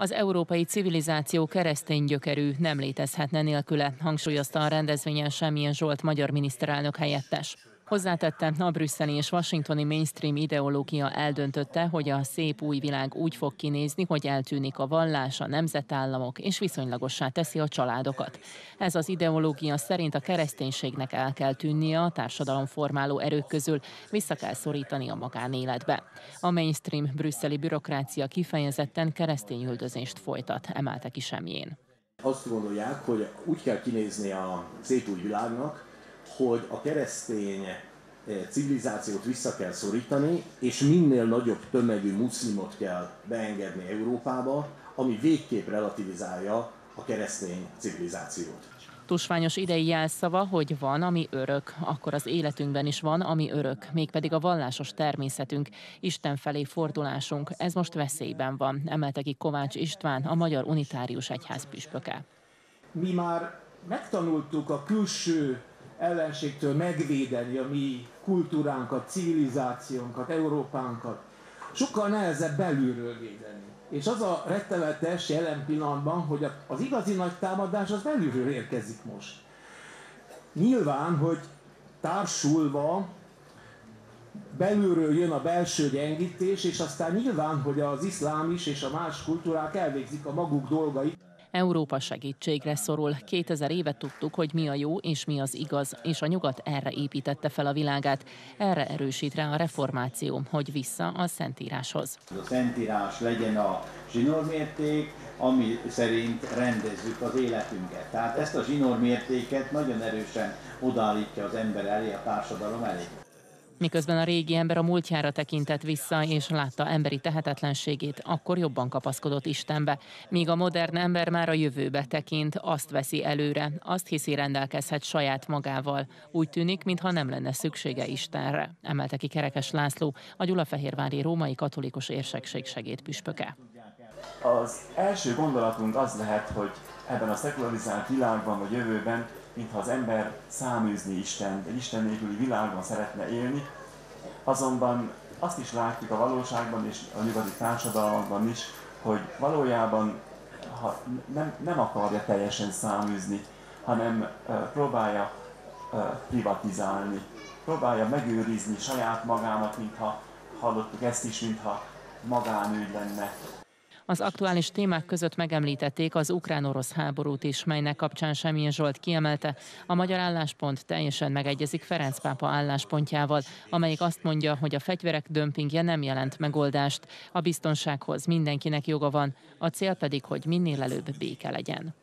Az európai civilizáció keresztény gyökerű nem létezhetne nélküle, hangsúlyozta a rendezvényen Semmilyen Zsolt magyar miniszterelnök helyettes. Hozzátette, a brüsszeli és washingtoni mainstream ideológia eldöntötte, hogy a szép új világ úgy fog kinézni, hogy eltűnik a vallás, a nemzetállamok és viszonylagossá teszi a családokat. Ez az ideológia szerint a kereszténységnek el kell tűnnie a társadalom formáló erők közül, vissza kell szorítani a magánéletbe. A mainstream brüsszeli bürokrácia kifejezetten keresztény üldözést folytat, emelte ki semjén. Azt gondolják, hogy úgy kell kinézni a szép új világnak, hogy a keresztény eh, civilizációt vissza kell szorítani, és minél nagyobb tömegű muszlimot kell beengedni Európába, ami végképp relativizálja a keresztény civilizációt. Tusványos idei jelszava, hogy van, ami örök, akkor az életünkben is van, ami örök, mégpedig a vallásos természetünk, Isten felé fordulásunk, ez most veszélyben van, emelte ki Kovács István, a Magyar Unitárius Egyház püspöke. Mi már megtanultuk a külső ellenségtől megvédeni a mi kultúránkat, civilizációnkat, Európánkat. Sokkal nehezebb belülről védeni. És az a rettenetes jelen pillanatban, hogy az igazi nagy támadás az belülről érkezik most. Nyilván, hogy társulva belülről jön a belső gyengítés, és aztán nyilván, hogy az iszlám is és a más kultúrák elvégzik a maguk dolgait. Európa segítségre szorul. 2000 éve tudtuk, hogy mi a jó és mi az igaz, és a nyugat erre építette fel a világát. Erre erősít rá a reformáció, hogy vissza a Szentíráshoz. A Szentírás legyen a zsinórmérték, ami szerint rendezzük az életünket. Tehát ezt a zsinórmértéket nagyon erősen odállítja az ember elé, a társadalom elé. Miközben a régi ember a múltjára tekintett vissza, és látta emberi tehetetlenségét, akkor jobban kapaszkodott Istenbe, míg a modern ember már a jövőbe tekint, azt veszi előre, azt hiszi rendelkezhet saját magával. Úgy tűnik, mintha nem lenne szüksége Istenre, emelte ki Kerekes László, a Gyulafehérvári Római Katolikus Érsekség segédpüspöke. Az első gondolatunk az lehet, hogy ebben a szekularizált világban vagy jövőben mintha az ember száműzni Isten, egy Isten nélküli világban szeretne élni, azonban azt is látjuk a valóságban és a nyugati társadalmakban is, hogy valójában ha nem, nem akarja teljesen száműzni, hanem uh, próbálja uh, privatizálni, próbálja megőrizni saját magának, mintha hallottuk ezt is, mintha magánügy lenne. Az aktuális témák között megemlítették az ukrán-orosz háborút is, melynek kapcsán Semjén Zsolt kiemelte, a magyar álláspont teljesen megegyezik Ferenc pápa álláspontjával, amelyik azt mondja, hogy a fegyverek dömpingje nem jelent megoldást, a biztonsághoz mindenkinek joga van, a cél pedig, hogy minél előbb béke legyen.